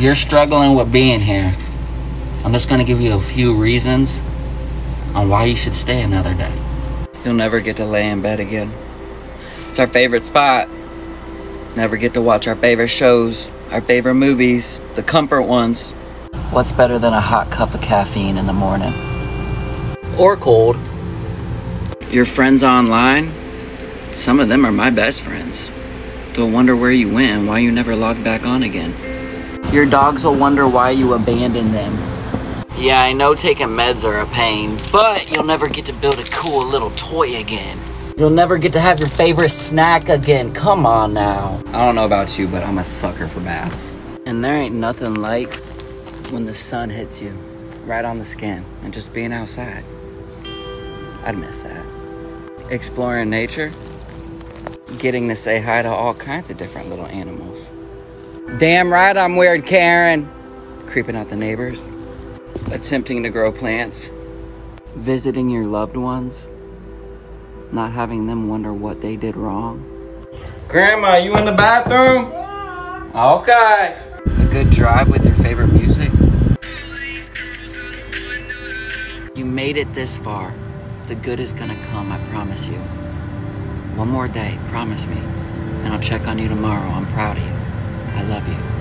You're struggling with being here. I'm just gonna give you a few reasons on why you should stay another day. You'll never get to lay in bed again. It's our favorite spot. Never get to watch our favorite shows, our favorite movies, the comfort ones. What's better than a hot cup of caffeine in the morning? Or cold. Your friends online, some of them are my best friends. They'll wonder where you went and why you never logged back on again. Your dogs will wonder why you abandoned them. Yeah, I know taking meds are a pain, but you'll never get to build a cool little toy again. You'll never get to have your favorite snack again. Come on now. I don't know about you, but I'm a sucker for baths. And there ain't nothing like when the sun hits you right on the skin and just being outside. I'd miss that. Exploring nature, getting to say hi to all kinds of different little animals. Damn right I'm weird, Karen. Creeping out the neighbors, attempting to grow plants, visiting your loved ones, not having them wonder what they did wrong. Grandma, you in the bathroom? Yeah. Okay. A good drive with your favorite music. You made it this far. The good is gonna come, I promise you. One more day, promise me. And I'll check on you tomorrow. I'm proud of you. I love you.